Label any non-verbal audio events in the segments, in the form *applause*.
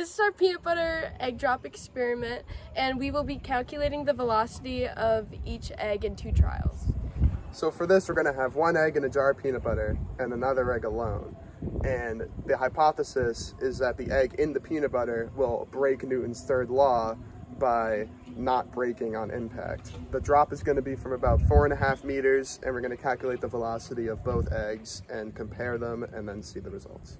This is our peanut butter egg drop experiment, and we will be calculating the velocity of each egg in two trials. So for this, we're gonna have one egg in a jar of peanut butter and another egg alone. And the hypothesis is that the egg in the peanut butter will break Newton's third law by not breaking on impact. The drop is gonna be from about four and a half meters, and we're gonna calculate the velocity of both eggs and compare them and then see the results.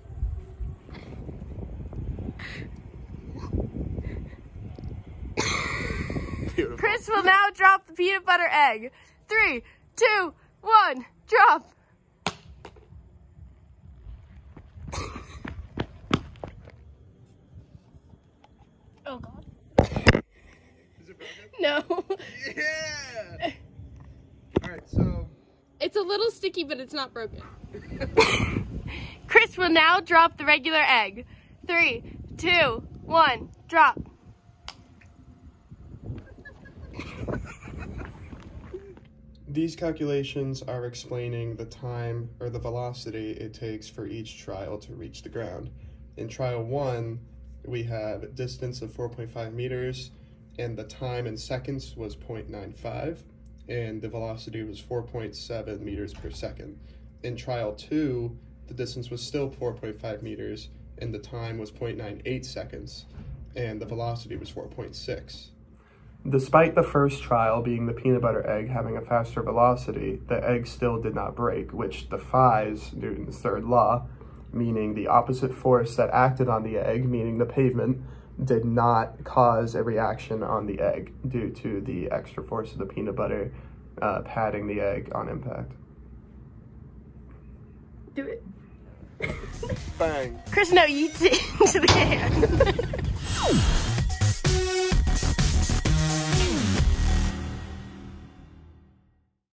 Beautiful. Chris will now drop the peanut butter egg. Three, two, one, drop. Oh God. Is it broken? No. Yeah! *laughs* Alright, so It's a little sticky, but it's not broken. *laughs* Chris will now drop the regular egg. Three, two, one, drop. These calculations are explaining the time or the velocity it takes for each trial to reach the ground. In trial one, we have a distance of 4.5 meters, and the time in seconds was 0.95, and the velocity was 4.7 meters per second. In trial two, the distance was still 4.5 meters, and the time was 0.98 seconds, and the velocity was 4.6. Despite the first trial being the peanut butter egg having a faster velocity, the egg still did not break, which defies Newton's third law, meaning the opposite force that acted on the egg, meaning the pavement, did not cause a reaction on the egg due to the extra force of the peanut butter uh, patting the egg on impact. Do it. Bang! Chris now eats it into the can.